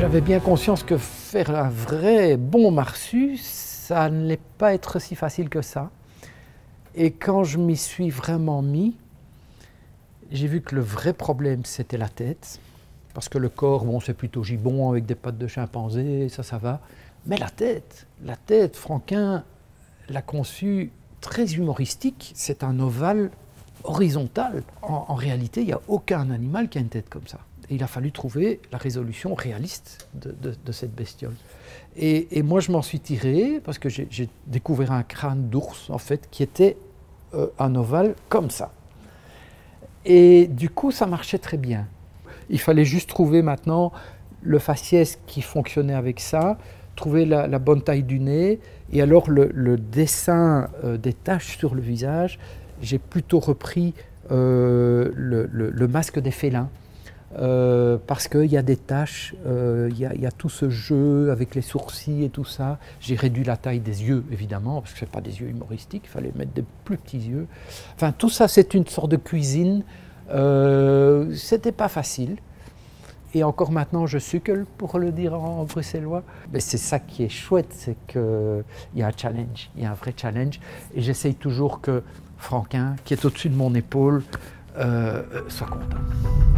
J'avais bien conscience que faire un vrai bon marsu, ça n'allait pas être si facile que ça. Et quand je m'y suis vraiment mis, j'ai vu que le vrai problème, c'était la tête. Parce que le corps, bon, c'est plutôt gibbon avec des pattes de chimpanzé, ça, ça va. Mais la tête, la tête, Franquin l'a conçue très humoristique. C'est un ovale horizontal. En, réalité, il n'y a aucun animal qui a une tête comme ça. Il a fallu trouver la résolution réaliste de, cette bestiole. Et, moi, je m'en suis tiré parce que j'ai découvert un crâne d'ours, en fait, qui était euh, un ovale comme ça. Et du coup, ça marchait très bien. Il fallait juste trouver maintenant le faciès qui fonctionnait avec ça, trouver la, bonne taille du nez, et alors le, dessin euh, des taches sur le visage, j'ai plutôt repris euh, le, masque des félins. Euh, parce qu'il y a des taches, il y, y, a tout ce jeu avec les sourcils et tout ça. J'ai réduit la taille des yeux, évidemment, parce que ce pas des yeux humoristiques, il fallait mettre des plus petits yeux. Enfin, tout ça, c'est une sorte de cuisine. Euh, C'était pas facile. Et encore maintenant, je succule pour le dire en bruxellois. Mais c'est ça qui est chouette, c'est qu'il y a un challenge, il y a un vrai challenge. Et j'essaye toujours que Franquin, qui est au-dessus de mon épaule, euh, soit content.